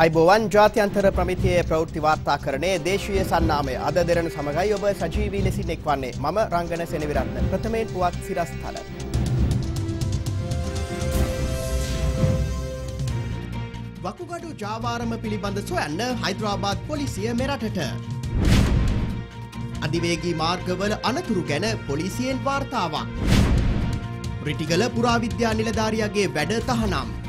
අයිබෝවන් ජාත්‍යන්තර ප්‍රමිතියේ ප්‍රවෘත්ති වාර්තා කරණේ දේශීය සන්නාමය අද දෙරන සමගයි ඔබ සජීවී ලෙසින් එක් වන්නේ මම රංගන සෙනවිරත්න ප්‍රථමයෙන් පුවත් සිරස්ථල. වකුගඩු ජාවාරම පිළිබඳ සොයන්න හයිදරාබාද් පොලිසිය මෙරටට. අධිවේගී මාර්ගවල අනතුරු ගැන පොලිසියෙන් වාර්තාවක්. රිටිගල පුරාවිද්‍යා නිලධාරියගේ වැඩ තහනම්.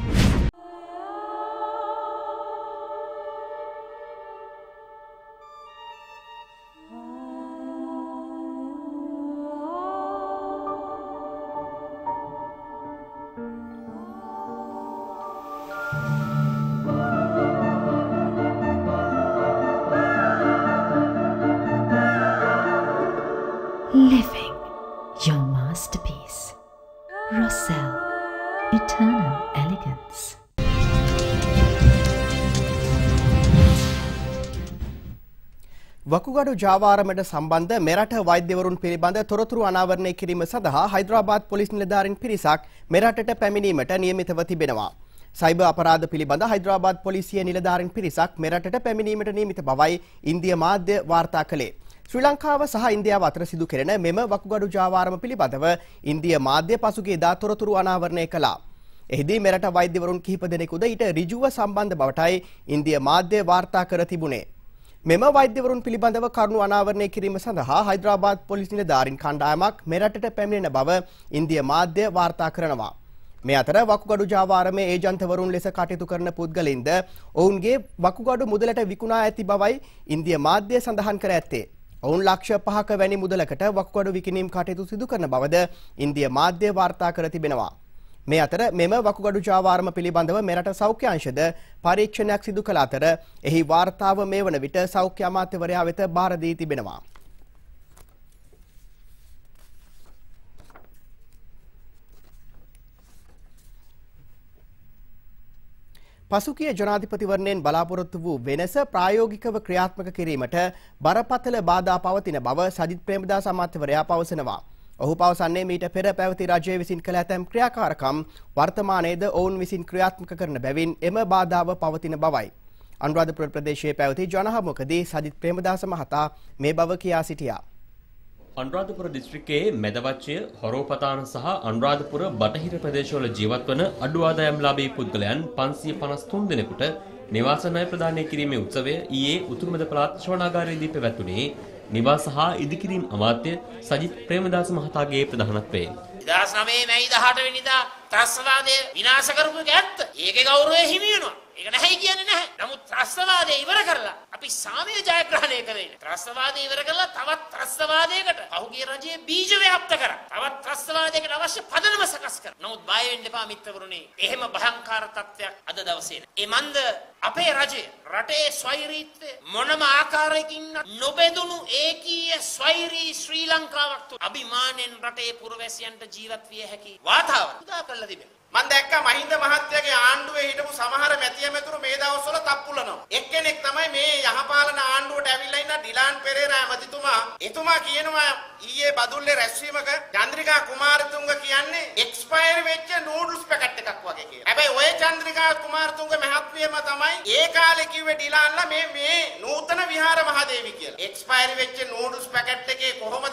වකුගඩු ජාවාරමට සම්බන්ධ මෙරට වෛද්‍යවරුන් පිළිබඳ තොරතුරු අනාවරණය කිරීම සඳහා හයිදරාබාද් පොලිස් නිලධාරීන් පිරිසක් මෙරටට පැමිණීමට නියමිතව තිබෙනවා. සයිබර් අපරාධ පිළිබඳ හයිදරාබාද් පොලිසිය නිලධාරීන් පිරිසක් මෙරටට පැමිණීමට නියමිත බවයි ඉන්දිය මාධ්‍ය වාර්තා කළේ. ශ්‍රී ලංකාව සහ ඉන්දියාව අතර සිදු කෙරෙන මෙම වකුගඩු ජාවාරම පිළිබඳව ඉන්දිය මාධ්‍ය පසුගිය දා තොරතුරු අනාවරණය කළා. එහිදී මෙරට වෛද්‍යවරුන් කිහිප දෙනෙකුද ඊට ඍජුව සම්බන්ධ බවටයි ඉන්දිය මාධ්‍ය වාර්තා කර තිබුණේ. මෙම වෛද්‍යවරුන් පිළිබඳව කරුණු අනාවරණය කිරීම සඳහා හයිදරාබාද් පොලිස් නිලධාරීන් කණ්ඩායමක් මෙරටට පැමිණෙන බව ඉන්දිය මාධ්‍ය වාර්තා කරනවා. මේ අතර වකුගඩු ජාවාරමේ ඒජන්තවරුන් ලෙස කටයුතු කරන පුද්ගලින්ද ඔවුන්ගේ වකුගඩු මුදලට විකුණා ඇති බවයි ඉන්දිය මාධ්‍ය සඳහන් කර ඇත්තේ. ඔවුන් ලක්ෂ පහක වැනි මුදලකට වකුගඩු විකිණීම් කටයුතු සිදු කරන බවද ඉන්දිය මාධ්‍ය වාර්තා කර තිබෙනවා. මේ අතර මෙම වකුගඩු ජාවාරම පිළිබඳව මෙරට සෞඛ්‍ය අංශද පරීක්ෂණයක් සිදු කළ අතර එහි වාර්තාව මේ වන විට සෞඛ්‍ය අමාත්‍යවරයා වෙත බාර දී තිබෙනවා. පසුගිය ජනාධිපතිවරණයෙන් බලාපොරොත්තු වූ වෙනස ප්‍රායෝගිකව ක්‍රියාත්මක කිරීමට බරපතල බාධා පවතින බව සජිත් ප්‍රේමදාස අමාත්‍යවරයා පවසනවා. ඔහු පවසන්නේ මීට පෙර පැවති රජය විසින් කළ ඇතැම් ක්‍රියාකාරකම් වර්තමානයේද ඔවුන් විසින් ක්‍රියාත්මක කරන බැවින් එම බාධාව පවතින බවයි. අනුරාධපුර ප්‍රදේශයේ පැවති ජනහමුවකදී සජිත් ප්‍රේමදාස මහතා මේ බව කියා සිටියා. අනුරාධපුර දිස්ත්‍රික්කයේ මැදවච්චය හොරෝපතාන සහ අනුරාධපුර බටහිර ප්‍රදේශවල ජීවත් වන අඩු ආදායම්ලාභී පුද්ගලයන් 553 දෙනෙකුට නිවාස ණය ප්‍රදානය කිරීමේ උත්සවය ඊයේ උතුරු මැද පළාත් ශ්‍රවණාගාරයේදී පැවැතුණේ නිවාස හා ඉදිකිරීම් අමාත්‍ය සජිත් ප්‍රේමදාස මහතාගේ ප්‍රධානත්වයෙන්. 2009 මැයි 18 වෙනිදා ත්‍රස්තවාදය විනාශ කරපු එක ඇත්ත. ඒකේ ගෞරවය හිමි වෙනවා. ඒක නැහැ කියන්නේ නැහැ. නමුත් ත්‍රස්තවාදය ඉවර කරලා අපි සාමය ජයග්‍රහණය කරේ. ත්‍රස්තවාදය ඉවර කරලා තවත් ත්‍රස්තවාදයකට පහුගිය රජයේ බීජ ව්‍යාප්ත කරා. තවත් ත්‍රස්තවාදයකට අවශ්‍ය පදනම සකස් කරා. නමුත් බය වෙන්න එපා මිත්‍රවරුනි. එහෙම භයංකාර තත්ත්වයක් අද දවසේ නෑ. ඒ මන්ද අපේ රජය රටේ ස්වෛරීත්වය මොනම ආකාරයකින් නොබෙදුණු ඒකීය ස්වෛරී ශ්‍රී ලංකාවක් තුළ අභිමාණයෙන් රටේ පුරවැසියන්ට ජීවත් විය හැකි වාතාවරණ උදා කරලා තිබෙනවා. මම දැක්කා මහින්ද මහත්තයාගේ ආණ්ඩුවේ හිටපු සමහර මැතිඇමතුරු මේ දවස්වල තප්පුලනවා. එක්කෙනෙක් තමයි මේ යහපාලන ආණ්ඩුවට ඇවිල්ලා ඉන්න ඩිලාන් පෙරේරා ඇමතිතුමා. එතුමා කියනවා ඊයේ බදුල්ලේ රැස්වීමක චන්ද්‍රිකා කුමාරතුංග කියන්නේ එක්ස්පයර් වෙච්ච නූඩල්ස් පැකට් එකක් වගේ කියලා. හැබැයි ඔය චන්ද්‍රිකා කුමාරතුංග මහත්මියම තමයි ඒ කාලේ කිව්වේ ඩිලාන්ලා මේ මේ නූතන විහාර මහදේවි කියලා. එක්ස්පයර් වෙච්ච නූඩල්ස් පැකට් එකේ කොහොමද රහ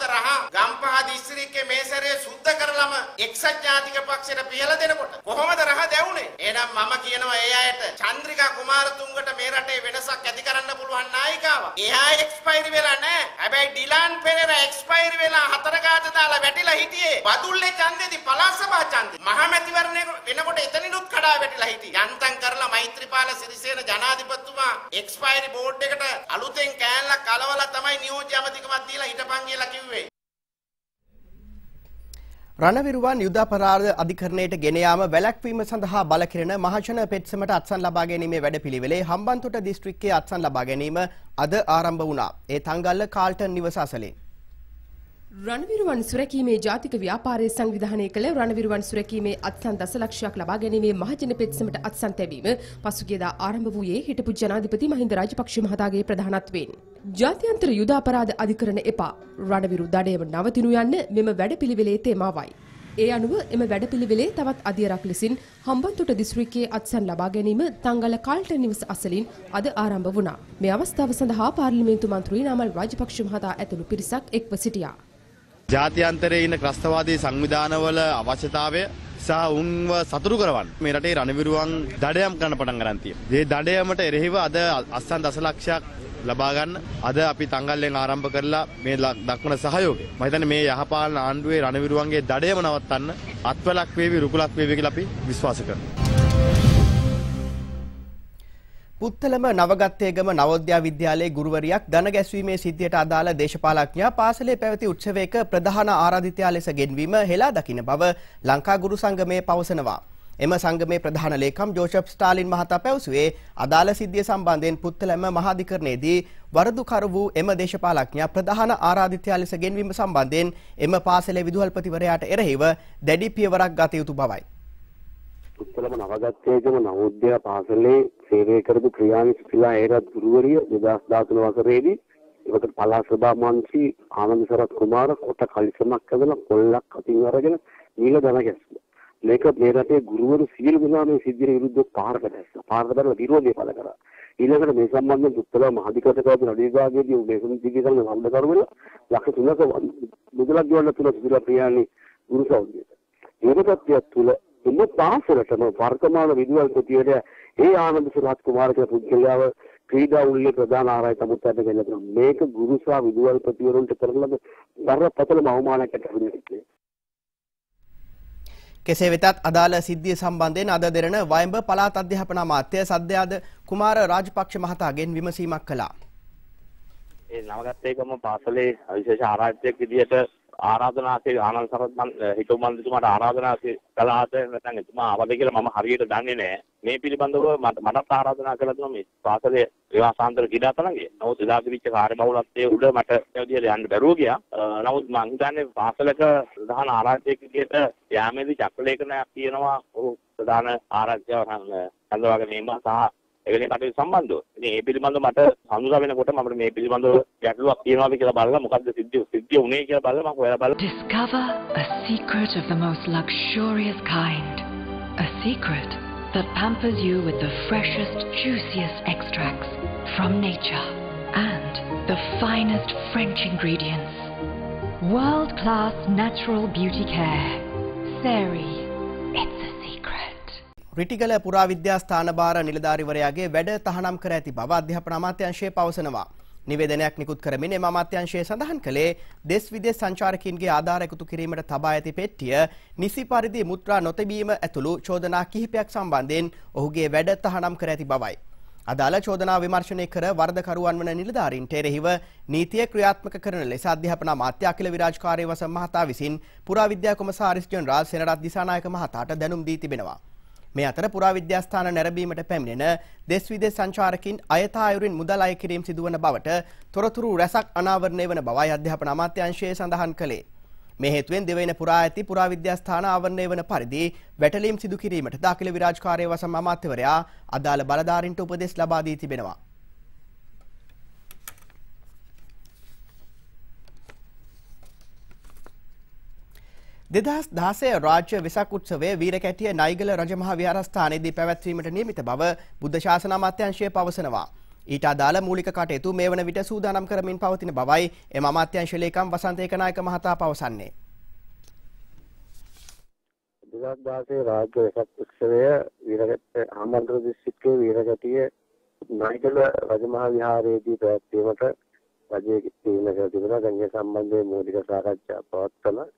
ගම්පහ දිස්ත්‍රික්කයේ මේ සැරේ සුද්ධ කරලම එක්සත් ජාතික පක්ෂයට පිහලා දෙනකොට කොහොමද රහ දැවුනේ? එහෙනම් මම කියනවා ඒ අයට චන්ද්‍රිකා කුමාරතුංගට මේ රටේ වෙනසක් ඇති කරන්න පුළුවන් නායිකාවක්. එහා එක්ස්පයර් වෙලා නැහැ. හැබැයි ඩිලාන් පෙරේරා එක්ස්පයර් වෙලා හතර ගාත දාලා වැටිලා හිටියේ. බදුල්ලේ ඡන්දෙදි පළාත් සභා ඡන්දෙ. මහමැතිවරණය වෙනකොට එතනිනුත් කඩා වැටිලා හිටියේ. යන්තම් කරලා මෛත්‍රීපාල සිරිසේන ජනාධිපතිතුමා එක්ස්පයරි බෝඩ් එකට අලුතෙන් කෑල්ලක් කලවලා තමයි නියෝජ්‍ය අමතිකමක් දීලා හිටපන් කියලා කිව්වේ. රණවිරුවන් යුද අපරාධ අධිකරණයට ගෙන යාම වැළැක්වීම සඳහා බල කෙරෙන මහජන පෙත්සමට අත්සන් ලබා ගැනීමේ වැඩපිළිවෙලේ හම්බන්තොට දිස්ත්‍රික්කයේ අත්සන් ලබා ගැනීම අද ආරම්භ වුණා. ඒ තංගල්ල කාල්ටන් නිවස අසලේ. රණවිරුවන් සුරැකීමේ ජාතික ව්‍යාපාරය සංවිධානය කළ රණවිරුවන් සුරැකීමේ අත්සන් දසලක්ෂයක් ලබා ගැනීමේ මහජන පෙත්සමට අත්සන් තැබීම පසුගියදා ආරම්භ වූයේ හිටපු ජනාධිපති මහින්ද රාජපක්ෂ මහතාගේ ප්‍රධානත්වයෙන්. ජාත්‍යන්තර යුද අපරාධ අධිකරණ එපා රණවිරු දඩයම නවතිනු යන්න මෙම වැඩපිළිවෙලේ තේමාවයි. ඒ අනුව එම වැඩපිළිවෙලේ තවත් අධියරක් ලෙසින් හම්බන්තොට දිස්ත්‍රික්කයේ අත්සන් ලබා ගැනීම තංගල කාල්ට නිවස අසලින් අද ආරම්භ වුණා. මේ අවස්ථාව සඳහා පාර්ලිමේන්තු මන්ත්‍රී නමල් රාජපක්ෂ මහතා ඇතුළු පිරිසක් එක්ව සිටියා. ජාත්‍යන්තරයේ ඉන්න ත්‍රස්තවාදී සංවිධානවල අවශ්‍යතාවය සහ උන්ව සතුරු කරවන්න මේ රටේ රණවිරුවන් දඩයම් කරන්න පටන් ගන්න තියෙනවා. මේ දඩයමට එරෙහිව අද අස්සන් දසලක්ෂයක් ලබා ගන්න අද අපි තංගල්ලෙන් ආරම්භ කරලා මේ දක්වන සහයෝගය. මම හිතන්නේ මේ යහපාලන ආණ්ඩුවේ රණවිරුවන්ගේ දඩයම නවත්තන්න අත්වලක් වේවි රුකුලක් වේවි කියලා අපි විශ්වාස කරනවා. පුත්තලම නවගත්තේගම නවෝද්‍යා විද්‍යාලයේ ගුරුවරියක් දන ගැස්වීමේ සිද්ධියට අදාළ දේශපාලඥයා පාසලේ පැවති උත්සවයක ප්‍රධාන ආරාධිතයා ලෙස ගෙන්වීම හෙලා දකින බව ලංකා ගුරු සංගමය පවසනවා. එම සංගමේ ප්‍රධාන ලේකම් ජෝෂප් ස්ටාලින් මහතා පැවසුවේ අදාළ සිද්ධිය සම්බන්ධයෙන් පුත්තලම මහාධිකරණයේදී වරදුකරු වූ එම දේශපාලඥයා ප්‍රධාන ආරාධිතයා ලෙස ගෙන්වීම සම්බන්ධයෙන් එම පාසලේ විදුහල්පතිවරයාට එරෙහිව දැඩි පියවරක් ගත යුතු බවයි. පුත්තලම නවගත්තේකම නවෝද්‍යා පාසලේ සේවය කරපු ක්‍රියානික ක්‍රියා ඒරත් ගුරුවරිය 2013 වසරේදී ඒකට පළාත් සභා මන්ත්‍රී ආනන්ද සරත් කුමාර කොට කලිසමක් ඇදලා කොල්ලක් අතින් අරගෙන නිල දන ගැස්සුවා. මේක මේ රටේ ගුරුවරු සියලු දෙනා මේ සිද්ධියට විරුද්ධව පාරකට දැස්සා. පාරකට දාලා විරෝධය පළ කරා. ඊළඟට මේ සම්බන්ධයෙන් දුක්තල මහධිකරණකවද රඩේගාගේදී මේ සම්දිගේ කරන වන්දකරු වෙලා ලක්ෂ 3ක මුදලක් ගෙවන්න තුන සිදුලා ප්‍රියානි ගුරු සෞද්‍යයට. ඒකපත්‍ය තුල එම පාසලටම වර්තමාන විදුහල් ප්‍රතියට ඒ ආනන්ද සරත් කුමාර කියන පුද්ගලයාව ක්‍රීඩා උල්ලේ ප්‍රධාන ආරායි සමුත්තරට ගෙනලා තියෙනවා. මේක ගුරු සහ විදුහල් ප්‍රතිවරුන්ට කරන ලද බරපතල අවමානයකට ලැබෙන්නේ. කෙසේ වෙතත් අදාළ සිද්ධිය සම්බන්ධයෙන් අද දෙරණ වයඹ පළාත් අධ්‍යාපන අමාත්‍ය සද්දයාද කුමාර රාජපක්ෂ මහතාගෙන් විමසීමක් කළා. ඒ නවගත්තේකම පාසලේ විශේෂ ආරාධ්‍යයක් විදියට ආරාධනාසේ ආනන්ද සරත් හිටු මන්ත්‍රීතුමාට ආරාධනා කළාට නැත්නම් එතුමා ආවද කියලා මම හරියට දන්නේ නැහැ. මේ පිළිබඳව මට මටත් ආරාධනා කළා තුමා මේ පාසලේ විවාසාන්තර ක්‍රීඩා තරඟය. නමුත් එදා තිබිච්ච කාර්යබහුලත්වයේ උඩ මට ඒ විදිහට යන්න බැරුව ගියා. නමුත් මං හිතන්නේ පාසලක ප්‍රධාන ආරාධ්‍යයෙක් විදියට යාමේදී චක්‍රලේඛනයක් තියෙනවා. ඔහු ප්‍රධාන ආරාධ්‍යව හඳවාගෙන ඒම සහ එවැනි කටයුතු සම්බන්ධව. ඉතින් ඒ පිළිබඳව මට හඳුනා වෙනකොට මම මේ පිළිබඳව ගැටලුවක් තියෙනවාද කියලා බලලා මොකද්ද සිද්ධිය සිද්ධිය උනේ කියලා බලලා මම හොයලා බලලා Discover a secret of the most luxurious kind. A secret that pampers you with the freshest, juiciest extracts from nature and the finest French ingredients. World class natural beauty care. Sari. It's a secret. Ritigala පුරාවිද්‍යා ස්ථානභාර නිලධාරිවරයාගේ වැඩ තහනම් කර ඇති බව අධ්‍යාපන අමාත්‍යංශය පවසනවා. නිවේදනයක් නිකුත් කරමින් එම අමාත්‍යංශය සඳහන් කළේ දෙස් විදෙස් සංචාරකින්ගේ ආධාර එකතු කිරීමට තබා ඇති පෙට්ටිය නිසි පරිදි මුත්‍රා නොතැබීම ඇතුළු චෝදනා කිහිපයක් සම්බන්ධයෙන් ඔහුගේ වැඩ තහනම් කර ඇති බවයි. අදාළ චෝදනා විමර්ශනය කර වර්ධකරුවන් වන නිලධාරීන්ට එරෙහිව නීතිය ක්‍රියාත්මක කරන ලෙස අධ්‍යාපන අමාත්‍ය අඛිල විරාජ් කාර්යවසම් මහතා විසින් පුරාවිද්‍යා කොමසාරිස් ජෙනරාල් සෙනරත් දිසානායක මහතාට දැනුම් දී තිබෙනවා. මේ අතර පුරාවිද්‍යාස්ථාන නැරඹීමට පැමිණෙන දෙස් විදෙස් සංචාරකින් අයථා අයුරින් මුදල් අය කිරීම සිදුවන බවට තොරතුරු රැසක් අනාවරණය වන බවයි අධ්‍යාපන අමාත්‍යාංශය සඳහන් කළේ. මේ හේතුවෙන් දෙවයින පුරා ඇති පුරාවිද්‍යාස්ථාන ආවරණය වන පරිදි වැටලීම් සිදු කිරීමට දාකිල විරාජ් කාර්යවසම් අමාත්‍යවරයා අදාළ බලධාරීන්ට උපදෙස් ලබා දී තිබෙනවා. දෙදහස් දාසය රාජ්‍ය වෙසක් උත්සවය වීරකැටිය නයිගල රජමහා විහාරස්ථානයේදී පැවැත්වීමට නියමිත බව බුද්ධ ශාසන අමාත්‍යංශය පවසනවා. ඊට අදාළ මූලික කටයුතු මේ වන විට සූදානම් කරමින් පවතින බවයි එම අමාත්‍යංශ ලේකම් වසන්ත ඒකනායක මහතා පවසන්නේ. දෙදහස් දාසයේ රාජ්‍ය වෙසක් උත්සවය වීරකැටිය ආමන්ත්‍ර දිස්ත්‍රික්කයේ වීරකැටිය නයිගල රජමහා විහාරයේදී පැවැත්වීමට රජයේ තීරණය කර තිබෙනවා. දැන් ඒ සම්බන්ධයෙන් මූලික සාකච්ඡා පවත්වලා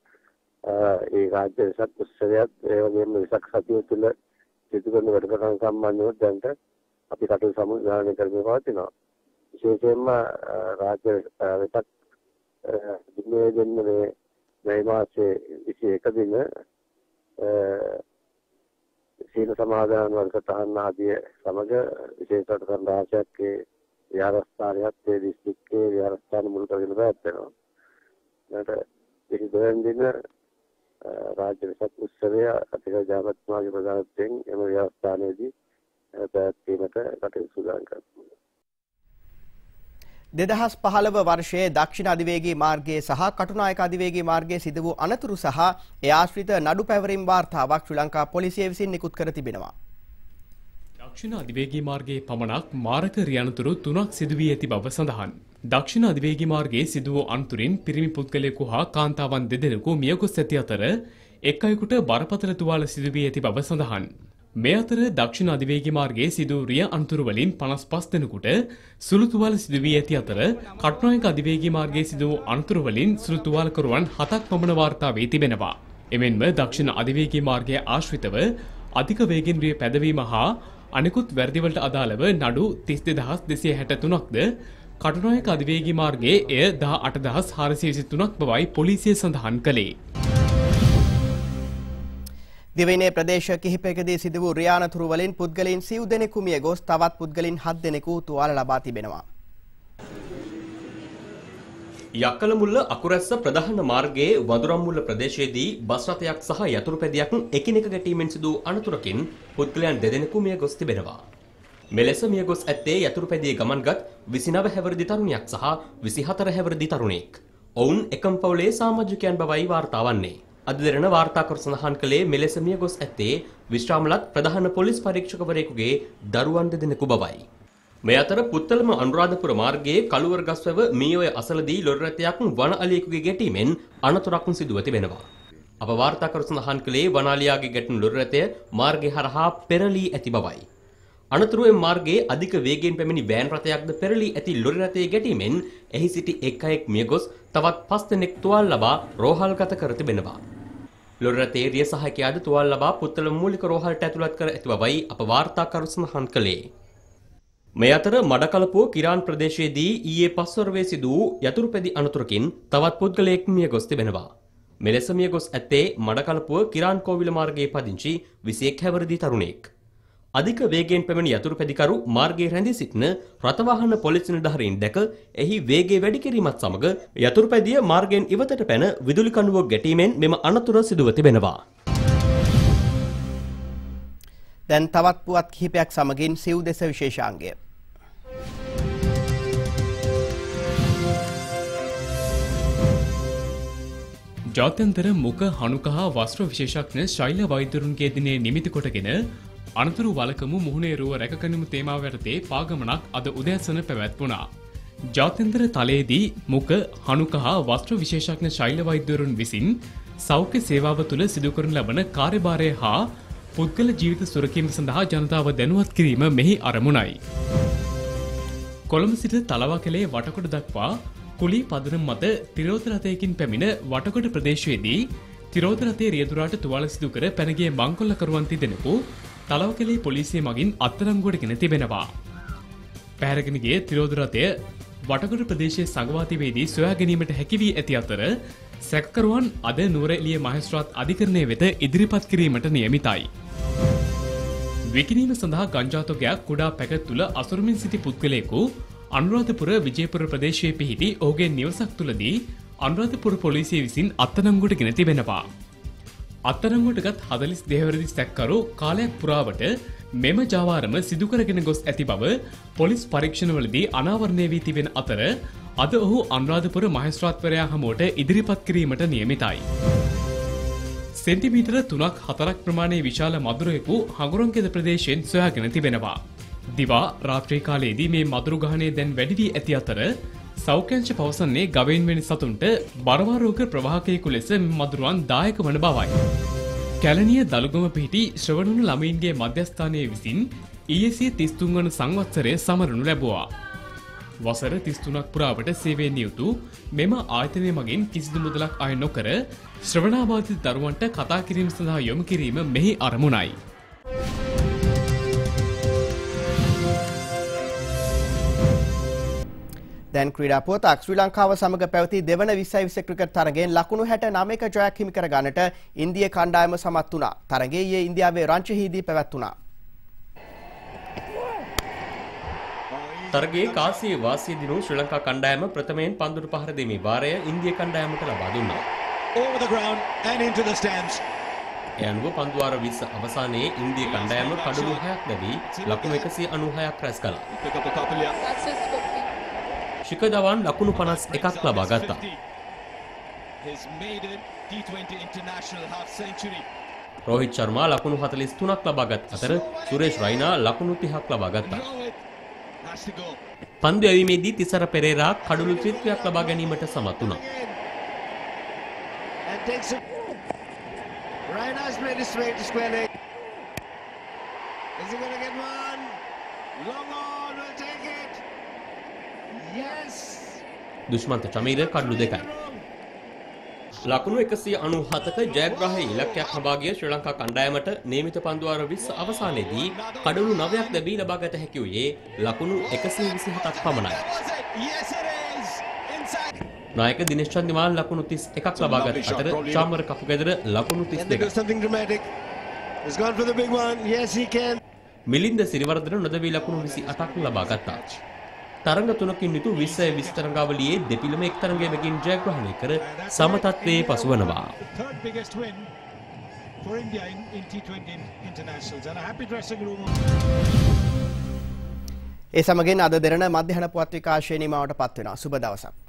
ඒ රාජ්‍ය වෙසක් උත්සවයත් ඒ වගේම වෙසක් සතිය තුළ සිදු කරන වැඩකටයුතු සම්බන්ධව දැන්ට අපි කටයුතු සමුදානය කරමින් පවතිනවා. විශේෂයෙන්ම රාජ්‍ය වෙසක් දිනේ දෙන්න මේ මේ මාසයේ 21 දින සීල සමාදාන වර්ගතහන් ආදී සමග විශේෂ සටහන් රාශියක් ඒ විහාරස්ථානයත් ඒ දිස්ත්‍රික්කයේ විහාරස්ථාන මුල් කරගෙන පැවැත්වෙනවා. ඊට දෙහිදෙන් දින රාජ්‍ය වෙසක් උත්සවය අතික ජාමත්තුමාගේ ප්‍රධානත්වයෙන් එම ව්‍යවස්ථානයේදී පැවැත්වීමට කටයුතු සූදානම් කරනවා. දෙදහස් පහළව වර්ෂයේ දක්ෂිණ අධිවේගී මාර්ගයේ සහ කටුනායක අධිවේගී මාර්ගයේ සිදු වූ අනතුරු සහ ඒ ආශ්‍රිත නඩු පැවරීම් වාර්තාවක් ශ්‍රී ලංකා පොලිසිය විසින් නිකුත් කර තිබෙනවා. දක්ෂිණ අධිවේගී මාර්ගයේ පමණක් මාරක රියනතුරු තුනක් සිදුවී ඇති බව සඳහන්. දක්ෂිණ අධිවේගී මාර්ගයේ සිදු වූ අනතුරින් පිරිමි පුද්ගලයෙකු හා කාන්තාවන් දෙදෙනෙකු මියගොස් ඇති අතර එක් අයෙකුට බරපතල තුවාල සිදුවී ඇති බව සඳහන්. මේ අතර දක්ෂිණ අධිවේගී මාර්ගයේ සිදු රිය අනතුරු වලින් 55 දෙනෙකුට සුළු තුවාල සිදු වී ඇති අතර කටුනායක අධිවේගී මාර්ගයේ සිදු වූ අනතුරු වලින් සුළු තුවාලකරුවන් හතක් පමණ වාර්තා වී තිබෙනවා. එමෙන්ම දක්ෂිණ අධිවේගී මාර්ගයේ ආශ්‍රිතව අධික වේගෙන් රිය පැදවීම හා අනෙකුත් වැරදිවලට අදාළව නඩු 32263ක්ද කටුනායක අධිවේගී මාර්ගයේ එය 18423ක් බවයි පොලිසිය සඳහන් කළේ. දිවයිනේ ප්‍රදේශ කිහිපයකදී සිදු වූ රියානතුරු වලින් පුද්ගලයන් සිව් දෙනෙකු මිය ගොස් තවත් පුද්ගලයන් හත් දෙනෙකු තුවාල ලබා තිබෙනවා. යක්කලමුල්ල අකුරැස්ස ප්‍රධාන මාර්ගයේ වදුරම්මුල්ල ප්‍රදේශයේදී බස් රථයක් සහ යතුරු පැදියක් එකිනෙක ගැටීමෙන් සිදු අනතුරකින් පුද්ගලයන් දෙදෙනෙකු මිය ගොස් තිබෙනවා. මෙලෙස මිය ගොස් ඇත්තේ යතුරු පැදියේ ගමන්ගත් 29 හැවිරිදි තරුණියක් සහ 24 හැවිරිදි තරුණයෙක්. ඔවුන් එකම පවුලේ සමාජිකයන් බවයි වාර්තා වන්නේ. අද දෙරණ වාර්තාකරු සඳහන් කළේ මෙලෙස මිය ගොස් ඇත්තේ විශ්‍රාමලත් ප්‍රධාන පොලිස් පරීක්ෂකවරයෙකුගේ දරුවන් දෙදෙනෙකු බවයි. මේ අතර පුත්තලම අනුරාධපුර මාර්ගයේ කළුවර ගස්වැව මීඔය අසලදී ලොරි රථයක් වන අලියෙකුගේ ගැටීමෙන් අනතුරක් සිදුව තිබෙනවා. අප වාර්තාකරු සඳහන් කළේ වනාලියාගේ ගැටුණු ලොරි රථය මාර්ගය හරහා පෙරලී ඇති බවයි. අනතුරුවෙන් මාර්ගයේ අධික වේගයෙන් පැමිණි වෑන් රථයක්ද පෙරලී ඇති ලොරි රථයේ ගැටීමෙන් එහි සිටි එක් අයෙක් මිය ගොස් තවත් පස් දෙනෙක් තුවාල ලබා රෝහල්ගත කර තිබෙනවා. ලොරි රථයේ රිය සහායකයාද තුවාල ලබා පුත්තලම මූලික රෝහලට ඇතුළත් කර ඇති බවයි අප වාර්තාකරු සඳහන් කළේ. මේ අතර මඩකලපුව කිරාන් ප්‍රදේශයේදී ඊයේ පස්වරවේ සිදු වූ යතුරුපැදි අනතුරකින් තවත් පුද්ගලයෙක් මිය ගොස් තිබෙනවා. මෙලෙස මිය ගොස් ඇත්තේ මඩකලපුව කිරාන් කෝවිල මාර්ගයේ පදිංචි 21 හැවිරිදි තරුණයෙක්. අධික වේගයෙන් පැමිණි යතුරුපැදිකරු මාර්ගයේ රැඳී සිටින රථවාහන පොලිස් නිලධාරීන් දැක එහි වේගය වැඩි කිරීමත් සමග යතුරුපැදිය මාර්ගයෙන් ඉවතට පැන විදුලි කණුවක් ගැටීමෙන් මෙම අනතුර සිදුව තිබෙනවා. දැන් තවත් පුවත් කිහිපයක් සමගින් සිව් දෙස විශේෂාංගය. ජාත්‍යන්තර මුඛ හනුක හා වස්ත්‍ර විශේෂඥ ශෛල වෛද්‍යරුන්ගේ දිනේ නිමිති කොටගෙන අනතුරු වලකමු මුහුණේ රුව රැකගනිමු තේමාව යටතේ පාගමනක් අද උදෑසන පැවැත්වුණා. ජාත්‍යන්තර තලයේදී මුඛ හනුක හා වස්ත්‍ර විශේෂඥ ශෛල වෛද්‍යවරුන් විසින් සෞඛ්‍ය සේවාව තුළ සිදුකරන ලබන කාර්යභාරය හා පුද්ගල ජීවිත සුරකීම සඳහා ජනතාව දැනුවත් කිරීම මෙහි අරමුණයි. කොළඹ සිට තලවා කළේ වටකොට දක්වා කුලි පදනම් මත තිරෝධ රථයකින් පැමිණ වටකොට ප්‍රදේශයේදී තිරෝධ රථයේ රියදුරාට තුවාල සිදු කර පැනගේ මංකොල්ලකරුවන් තිදෙනෙකු තලව කළේ පොලිසිය මගින් අත්තරංගුවටගෙන තිබෙනවා. පැහැරගෙන ගිය තිරෝධ රථය වටකොට ප්‍රදේශයේ සංගවාතිවේදී සොයා ගැනීමට හැකිවී ඇති අතර සැකකරුවන් අද නුවරඑළිය මහේස්ත්‍රාත් අධිකරණය වෙත ඉදිරිපත් කිරීමට නියමිතයි. විකිනීම සඳහා ගංජාතොගයක් කුඩා පැකත් තුළ අසුරමින් සිටි පුද්ගලයෙකු අනුරාධපුර විජයපුර ප්‍රදේශයේ පිහිටි ඔහුගේ නිවසක් තුළදී අනුරාධපුර පොලිසිය විසින් අත්අඩංගුවට ගෙන තිබෙනවා. අත්අඩංගුවටගත් හදලිස් දෙවරදි සැක්කරු කාලයක් පුරාවට මෙම ජාවාරම සිදුකරගෙන ගොස් ඇති බව පොලිස් පරීක්ෂණවලදී අනාවරණය වී තිබෙන අතර අද ඔහු අනුරාධපුර මහස්ත්‍රාත්වරයා හමුවට ඉදිරිපත් කිරීමට නියමිතයි. සෙන්ටිමීටර තුනක් හතරක් ප්‍රමාණයේ විශාල මදුරයකු හඟුරන්ගෙද ප්‍රදේශයෙන් සොයාගෙන තිබෙනවා. දිවා රාත්‍රී කාලයේදී මේ මදුරුගහනය දැන් වැඩිවී ඇති අතර සෞඛ්‍යංශ පවසන්නේ ගවයින් වෙනි සතුන්ට බරවාරෝග ප්‍රවාහකයකු ලෙස මදුරුවන් දායක වන බවයි. කැලනිය දළුගම පිහිටි ශ්‍රවණුණු ළමයින්ගේ මධ්‍යස්ථානය විසින් ඊයසිය තිස්තුන් වන සංවත්සරය සමරනු ලැබවා. වසර තිස්තුනක් පුරාවට සේවේ නියුතු මෙම ආයතනය මගින් කිසිදු මුදලක් අය නොකර ශ්‍රවණාබාධිත දරුවන්ට කතා කිරීම සඳහා යොමු කිරීම මෙහි අරමුණයි. දැන් ක්‍රීඩා පුවතක් ශ්‍රී ලංකාව සමග පැවති දෙවන 20 20 ක්‍රිකට් තරගයෙන් ලකුණු 69ක ජයක් හිමි කර ගන්නට ඉන්දිය කණ්ඩායම සමත් වුණා. තරගය ඊයේ ඉන්දියාවේ රංචහිදී පැවැත්වුණා. තරගයේ කාසියේ වාසිය දිනු ශ්‍රී ලංකා කණ්ඩායම ප්‍රථමයෙන් පන්දුරු පහර දීමේ වාරය ඉන්දිය කණ්ඩායමට ලබා දුන්නා. over the ground and into the stands. ඒ අනුව පන්දුවාර 20 අවසානයේ ඉන්දිය කණ්ඩායම කඩලු 6ක් ලැබී ලකුණු 196ක් රැස් කළා. ශික දවන් ලකුණු 51ක් ලබා ගත්තා. His maiden T20 international half century. Rohit Sharma ලකුණු 43ක් ලබාගත් අතර සුරේෂ් රයිනා ලකුණු 30ක් ලබා පන්දු ඇවීමේදී තිසර පෙරේරා කඩුළු ත්‍රිත්වයක් ලබා ගැනීමට සමත් වුණා. දුෂ්මන්ත චමීර කඩලු දෙකයි. ලකුණු එකසිය අනුහතක ජයග්‍රහය ඉලක්කයක් හබාගිය ශ්‍රී ලංකා කණ්ඩායමට නියමිත පන්දුවාර විස් අවසානයේදී කඩලු නවයක් දැබී ලබාගත හැකි වූයේ ලකුණු එකසිය විසිහතක් පමණයි. නායක දිනෙශ් චන්දිමාල් ලකුණු තිස් එකක් ලබාගත් අතර චාමර කපුගෙදර ලකුණු තිස් Can they do දෙක. something dramatic? He's gone for the big one. Yes, he can. Milinda Siriwardena නොදවී ලකුණු විසි අටක් ලබා ගත්තා. තරඟ තුනකින් යුතු විස්සය විස්තරංගාවලියේ දෙපිළම එක් තරගයකින් ජයග්‍රහණය කර සමතත්වයේ පසුවනවා. For India in, in T20 internationals and a happy dressing room. ඒ සමගින් අද දෙරණ මධ්‍යහන පුවත් විකාශය නිමාවට පත්වෙනවා සුබ දවසක්.